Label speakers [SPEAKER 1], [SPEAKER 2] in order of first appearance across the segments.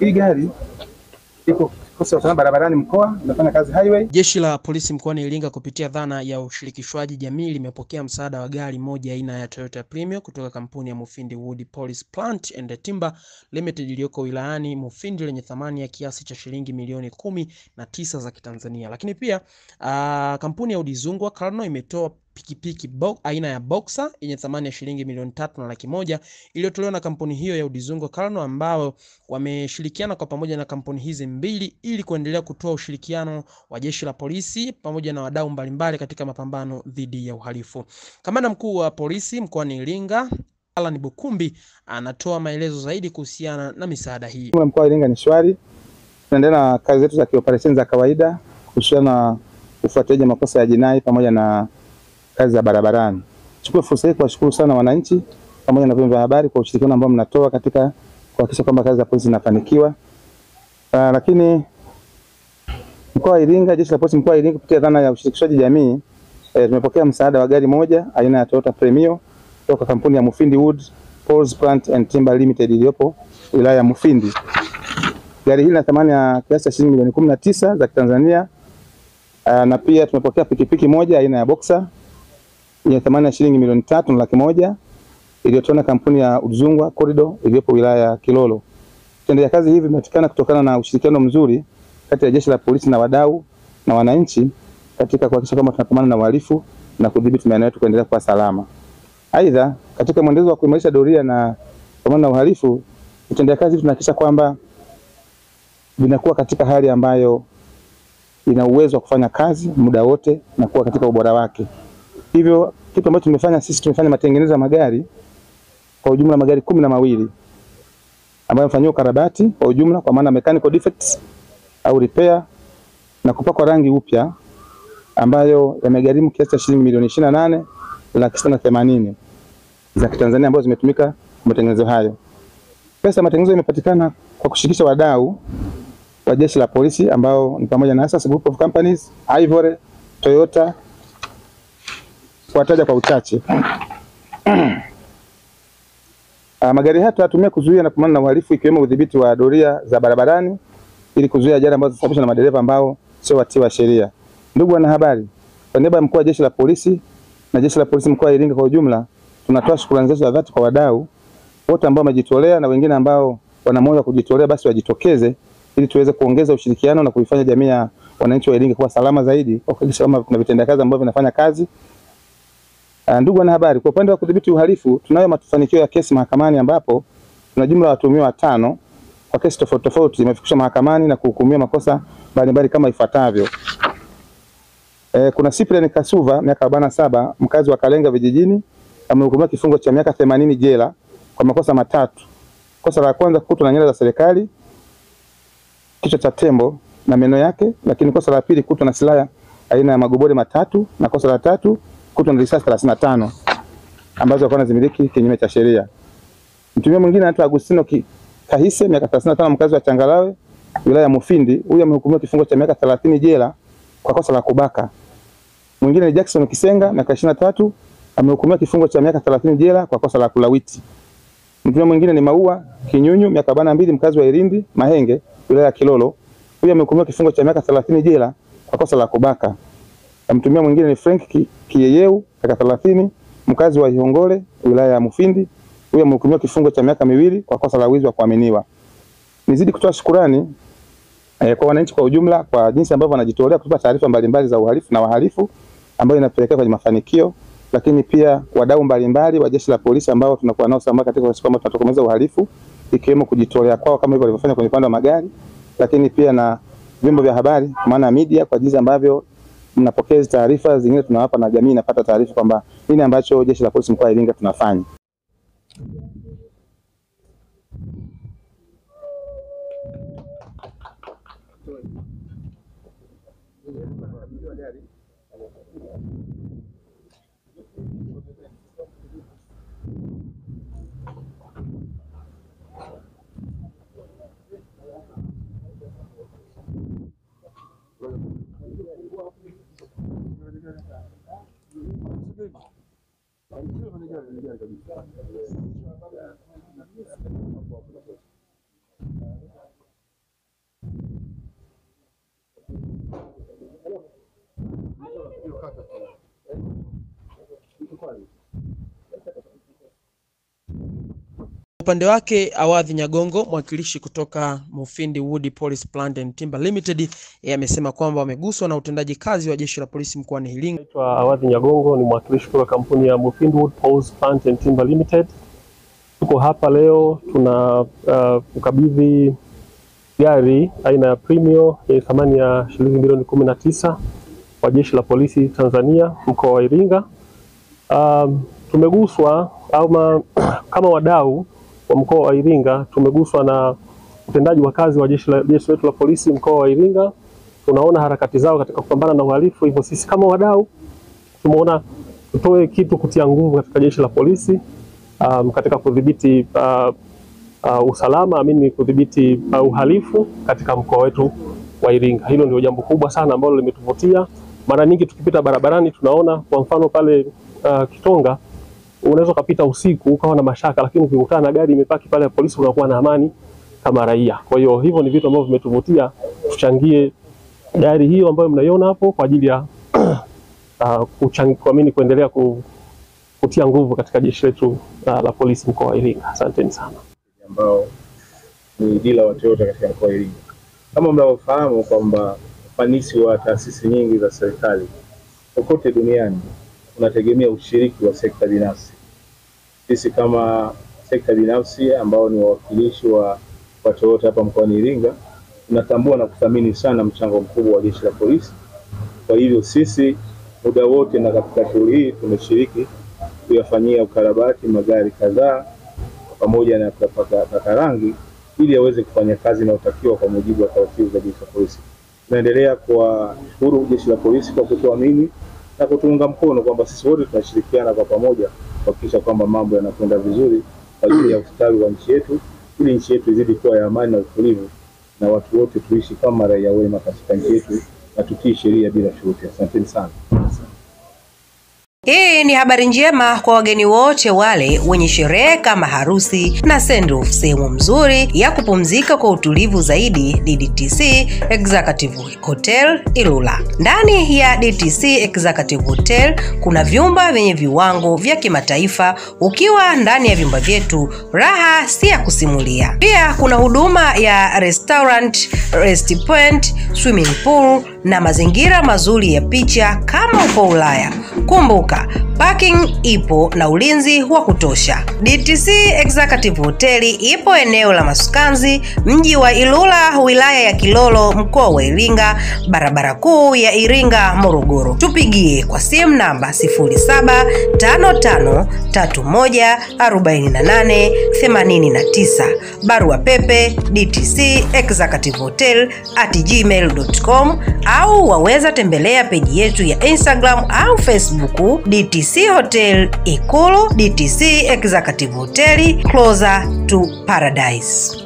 [SPEAKER 1] Hii gari iko kikosi usalama barabarani mkoa, inafanya kazi highway.
[SPEAKER 2] Jeshi la polisi mkoani Iringa kupitia dhana ya ushirikishwaji jamii limepokea msaada wa gari moja aina ya Toyota Premio kutoka kampuni ya Mufindi Wood Police Plant and Timber Limited iliyoko wilayani Mufindi lenye thamani ya kiasi cha shilingi milioni kumi na tisa za Kitanzania. Lakini pia uh, kampuni ya Udizungwa Karno imetoa pikipiki aina ya Boxer yenye thamani ya shilingi milioni tatu na laki moja iliyotolewa na kampuni hiyo ya Udizungo Carno ambao wameshirikiana kwa pamoja na kampuni hizi mbili ili kuendelea kutoa ushirikiano wa jeshi la polisi pamoja na wadau mbalimbali katika mapambano dhidi ya uhalifu. Kamanda mkuu wa polisi mkoani Iringa Alan Bukumbi anatoa maelezo zaidi kuhusiana na misaada hii.
[SPEAKER 1] Mkoa wa Iringa ni shwari, tunaendelea na kazi zetu za kioperesheni za kawaida kuhusiana na ufuatiliaji makosa ya jinai pamoja na kazi za barabarani. Chukue fursa hii kuwashukuru sana wananchi pamoja na vyombo vya habari kwa ushirikiano ambao mnatoa katika kuhakikisha kwamba kazi za polisi zinafanikiwa. Uh, lakini mkoa wa Iringa, jeshi la polisi mkoa wa Iringa kupitia dhana ya ushirikishaji jamii eh, tumepokea msaada wa gari moja aina ya Toyota Premio kutoka kampuni ya Mufindi Wood Poles Plant and Timber Limited iliyopo wilaya ya Mufindi. Gari hili lina thamani ya kiasi cha shilingi milioni kumi na tisa za Kitanzania. Uh, na pia tumepokea pikipiki moja aina ya Boxer yenye thamani ya shilingi milioni tatu na laki moja iliyotoa na kampuni ya Udzungwa Corridor iliyopo wilaya ya Kilolo. Vitendea kazi hivi vimepatikana kutokana na ushirikiano mzuri kati ya jeshi la polisi na wadau na wananchi katika kuhakikisha kwamba tunapambana na uhalifu na kudhibiti maeneo yetu kuendelea kuwa salama. Aidha, katika mwendelezo wa kuimarisha doria na kupambana na uhalifu, vitendea kazi tunahakikisha kwamba vinakuwa katika hali ambayo ina uwezo wa kufanya kazi muda wote na kuwa katika ubora wake. Hivyo kitu ambacho tumefanya sisi, tumefanya matengenezo ya magari kwa ujumla magari kumi na mawili ambayo yamefanyiwa ukarabati kwa ujumla, kwa maana mechanical defects au repair na kupakwa rangi upya ambayo yamegharimu kiasi cha shilingi milioni ishirini na nane laki sita na themanini za Kitanzania ambazo zimetumika kwa matengenezo hayo. Pesa ya matengenezo imepatikana kwa kushirikisha wadau wa jeshi la polisi ambao ni pamoja na Asas Group of Companies, Ivory, Toyota kuwataja kwa uchache. Uh, magari haya tunatumia kuzuia na kupambana na uhalifu ikiwemo udhibiti wa doria za barabarani ili kuzuia ajali ambazo zinasababishwa na madereva ambao sio watii wa sheria. Ndugu wanahabari, kwa niaba ya mkuu wa jeshi la polisi na jeshi la polisi mkoa wa Iringa kwa ujumla, tunatoa shukrani zetu za dhati kwa wadau wote ambao wamejitolea na wengine ambao wana moyo wa kujitolea, basi wajitokeze ili tuweze kuongeza ushirikiano na kuifanya jamii ya wananchi wa Iringa kuwa salama zaidi kwa kuhakikisha kwamba kuna vitendakazi ambavyo vinafanya kazi. Uh, ndugu wanahabari, kwa upande wa kudhibiti uhalifu tunayo mafanikio ya kesi mahakamani ambapo tuna jumla ya watuhumiwa watano kwa kesi tofauti tofauti zimefikishwa mahakamani na kuhukumiwa makosa mbalimbali kama ifuatavyo. E, kuna Cyprian Kasuva miaka 47 mkazi wa Kalenga vijijini amehukumiwa kifungo cha miaka 80 jela kwa makosa matatu. Kosa la kwanza kukutwa na nyara za serikali, kichwa cha tembo na meno yake, lakini kosa la pili kukutwa na silaha aina ya magobore matatu na kosa la tatu kukutwa na risasi 35 ambazo alikuwa anazimiliki kinyume cha sheria. Mtuhumiwa mwingine anaitwa Agustino Kahise miaka 35 mkazi wa Changalawe wilaya ya Mufindi. Huyu amehukumiwa kifungo cha miaka 30 jela kwa kosa la kubaka. Mwingine ni Jackson Kisenga miaka 23 amehukumiwa kifungo cha miaka 30 jela kwa kosa la kulawiti. Mtuhumiwa mwingine ni Maua Kinyunyu miaka 42 mkazi wa Irindi Mahenge wilaya ya Kilolo. Huyu amehukumiwa kifungo cha miaka 30 jela kwa kosa la kubaka. Mtuhumiwa mwingine ni Frank Kiyeyeu miaka 30 mkazi wa Ihongole wilaya ya Mufindi. Huyo amehukumiwa kifungo cha miaka miwili kwa kosa la wizi wa kuaminiwa. Nizidi kutoa shukurani eh, kwa wananchi kwa ujumla kwa jinsi ambavyo wanajitolea kutupa taarifa mbalimbali za uhalifu na wahalifu ambayo inapelekea kwenye mafanikio, lakini pia wadau mbalimbali wa jeshi la polisi ambao tunakuwa nao sambamba katika kuhakikisha kwamba tunatokomeza uhalifu ikiwemo kujitolea kwao kama hivyo walivyofanya kwenye upande wa magari, lakini pia na vyombo vya habari maana media kwa jinsi ambavyo mnapokea taarifa, zingine tunawapa na jamii inapata taarifa kwamba nini ambacho jeshi la polisi mkoa wa Iringa tunafanya.
[SPEAKER 2] Upande wake Awadhi Nyagongo, mwakilishi kutoka Mufindi Wood Police Plant and Timber Limited, yeye amesema kwamba wameguswa na utendaji kazi wa jeshi la polisi mkoani Iringa.
[SPEAKER 3] Naitwa Awadhi Nyagongo, ni mwakilishi kutoka kampuni ya Mufindi Wood Police Plant and Timber Limited. Tuko hapa leo tuna kukabidhi uh, gari aina ya Premio yenye thamani ya shilingi milioni kumi na tisa kwa jeshi la polisi Tanzania mkoa wa Iringa. Um, tumeguswa ama kama wadau wa mkoa wa Iringa tumeguswa na utendaji wa kazi wa jeshi letu la polisi mkoa wa Iringa. Tunaona harakati zao katika kupambana na uhalifu, hivyo sisi kama wadau tumeona tutoe kitu kutia nguvu katika jeshi la polisi um, katika kudhibiti uh, uh, usalama amini kudhibiti uh, uhalifu katika mkoa wetu wa Iringa. Hilo ndio jambo kubwa sana ambalo limetuvutia. Mara nyingi tukipita barabarani tunaona kwa mfano pale uh, Kitonga unaweza ukapita usiku ukawa na mashaka, lakini ukikutana na gari imepaki pale ya polisi unakuwa na amani kama raia. Kwa hiyo hivyo ni vitu ambavyo vimetuvutia, tuchangie gari hiyo ambayo mnaiona hapo kwa ajili ya uh, kuamini kuendelea ku, kutia nguvu katika jeshi letu uh, la polisi mkoa wa Iringa. Asanteni sana.
[SPEAKER 4] ambao ni dila wa Toyota katika mkoa wa Iringa. Kama mnavyofahamu kwamba ufanisi wa taasisi nyingi za serikali kokote duniani unategemea ushiriki wa sekta binafsi. Sisi kama sekta binafsi ambao ni wawakilishi wa, wa Toyota hapa mkoani Iringa tunatambua na kuthamini sana mchango mkubwa wa jeshi la polisi. Kwa hivyo sisi muda wote na katika shughuli hii tumeshiriki kuyafanyia ukarabati magari kadhaa pamoja na kupaka rangi ili aweze kufanya kazi inayotakiwa kwa mujibu wa taratibu za jeshi la polisi. Tunaendelea kuwashukuru jeshi la polisi kwa kutuamini na kutuunga mkono kwamba sisi wote tunashirikiana kwa pamoja kuhakikisha kwamba mambo yanakwenda vizuri kwa ajili ya ustawi wa nchi yetu, ili nchi yetu izidi kuwa ya amani na utulivu, na watu wote tuishi kama raia wema katika nchi yetu na tutii sheria bila shuruti. Asanteni sana.
[SPEAKER 5] Hii ni habari njema kwa wageni wote wale wenye sherehe kama harusi na send-off. Sehemu mzuri ya kupumzika kwa utulivu zaidi DDTC DTC Executive Hotel Ilula. Ndani ya DTC Executive Hotel kuna vyumba vyenye viwango vya kimataifa. Ukiwa ndani ya vyumba vyetu, raha si ya kusimulia. Pia kuna huduma ya restaurant, rest point, swimming pool na mazingira mazuri ya picha kama uko Ulaya. Kumbuka, parking ipo na ulinzi wa kutosha. DTC Executive Hoteli ipo eneo la Masukanzi, mji wa Ilula, wilaya ya Kilolo, mkoa wa Iringa, barabara kuu ya Iringa Morogoro. Tupigie kwa simu namba 0755314889, barua pepe dtc executive hotel at gmail.com au waweza tembelea peji yetu ya Instagram au Facebook DTC Hotel Ikulu, DTC Executive Hoteli Closer to Paradise.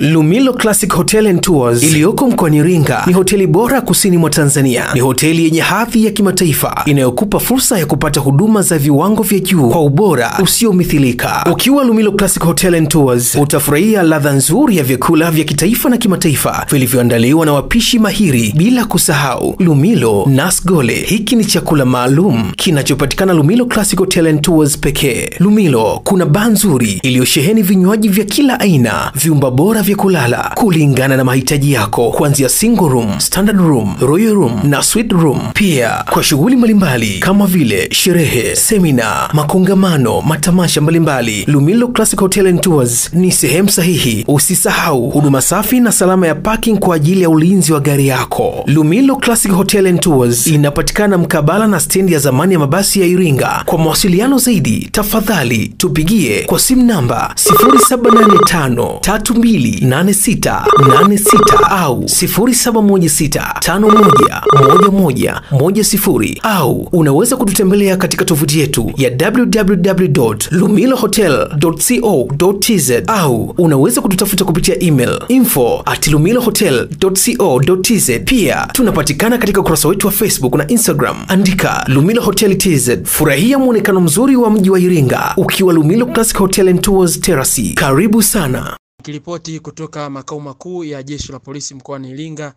[SPEAKER 6] Lumilo Classic Hotel and Tours iliyoko mkoani Iringa ni hoteli bora kusini mwa Tanzania. Ni hoteli yenye hadhi ya kimataifa inayokupa fursa ya kupata huduma za viwango vya juu kwa ubora usiomithilika. Ukiwa Lumilo Classic Hotel and Tours utafurahia ladha nzuri ya vyakula vya kitaifa na kimataifa vilivyoandaliwa na wapishi mahiri, bila kusahau Lumilo Nasgole. Hiki ni chakula maalum kinachopatikana Lumilo Classic Hotel and Tours pekee. Lumilo kuna baa nzuri iliyosheheni vinywaji vya kila aina, vyumba bora vya kulala kulingana na mahitaji yako, kuanzia single room, standard room, royal room na suite room. Pia kwa shughuli mbalimbali kama vile sherehe, semina, makongamano, matamasha mbalimbali, Lumilo Classic Hotel and Tours ni sehemu sahihi. Usisahau huduma safi na salama ya parking kwa ajili ya ulinzi wa gari yako. Lumilo Classic Hotel and Tours inapatikana mkabala na stendi ya zamani ya mabasi ya Iringa. Kwa mawasiliano zaidi, tafadhali tupigie kwa simu namba 0785 32 8686 au 0716511110 au unaweza kututembelea katika tovuti yetu ya www.lumilohotel.co.tz au unaweza kututafuta kupitia email info at lumilohotel.co.tz. Pia tunapatikana katika ukurasa wetu wa Facebook na Instagram, andika Lumilo Hotel TZ. Furahia mwonekano mzuri wa mji wa Iringa ukiwa Lumilo Classic Hotel and Tours Terrace. Karibu sana.
[SPEAKER 2] Nikiripoti kutoka makao makuu ya jeshi la polisi mkoani Iringa,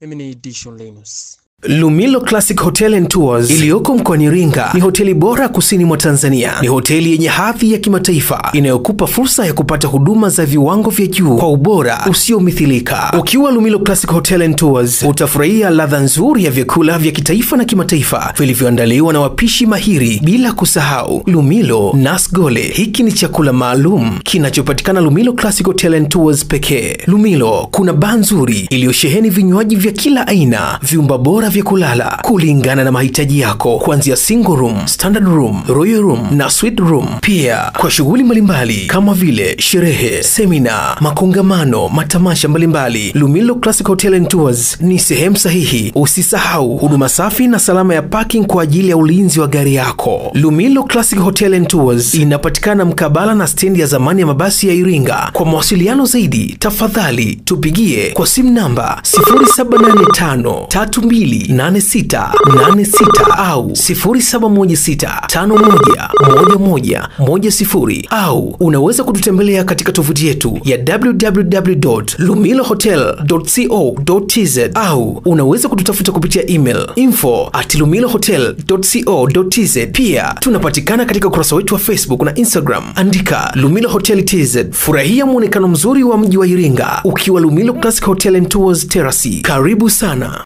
[SPEAKER 2] mimi ni Dishon Linus.
[SPEAKER 6] Lumilo Classic Hotel and Tours iliyoko mkoani Iringa ni hoteli bora kusini mwa Tanzania. Ni hoteli yenye hadhi ya kimataifa inayokupa fursa ya kupata huduma za viwango vya juu kwa ubora usiomithilika. Ukiwa Lumilo Classic Hotel and Tours utafurahia ladha nzuri ya vyakula vya kitaifa na kimataifa vilivyoandaliwa na wapishi mahiri, bila kusahau Lumilo Nasgole. Hiki ni chakula maalum kinachopatikana Lumilo Classic Hotel and Tours pekee. Lumilo kuna baa nzuri iliyosheheni vinywaji vya kila aina, vyumba bora vya kulala kulingana na mahitaji yako, kuanzia single room, standard room, royal room na suite room. Pia kwa shughuli mbalimbali kama vile sherehe, semina, makongamano, matamasha mbalimbali, Lumilo Classic Hotel and Tours ni sehemu sahihi. Usisahau huduma safi na salama ya parking kwa ajili ya ulinzi wa gari yako. Lumilo Classic Hotel and Tours inapatikana mkabala na stendi ya zamani ya mabasi ya Iringa. Kwa mawasiliano zaidi, tafadhali tupigie kwa simu namba 0785 32 8686 au 0716511110 au unaweza kututembelea katika tovuti yetu ya www.lumilohotel.co.tz au unaweza kututafuta kupitia email info at lumilohotel.co.tz. Pia tunapatikana katika ukurasa wetu wa Facebook na Instagram, andika Lumilo Hotel TZ. Furahia mwonekano mzuri wa mji wa Iringa ukiwa Lumilo Classic Hotel and Tours Terrace. Karibu sana.